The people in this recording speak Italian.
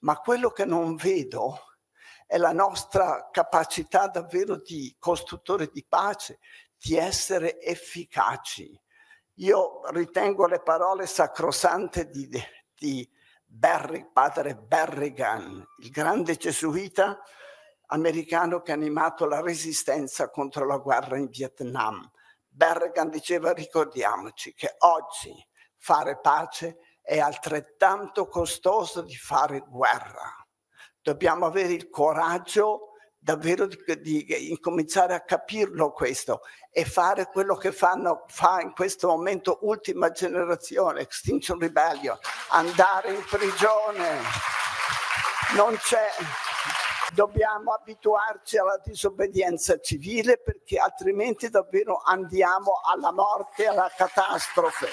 ma quello che non vedo è la nostra capacità davvero di costruttore di pace, di essere efficaci. Io ritengo le parole sacrosante di, di Barry, padre Berrigan, il grande gesuita americano che ha animato la resistenza contro la guerra in Vietnam. Berrigan diceva ricordiamoci che oggi fare pace è altrettanto costoso di fare guerra. Dobbiamo avere il coraggio davvero di, di, incominciare a capirlo questo e fare quello che fanno, fa in questo momento ultima generazione, Extinction Rebellion, andare in prigione. Non c'è, dobbiamo abituarci alla disobbedienza civile perché altrimenti davvero andiamo alla morte, alla catastrofe.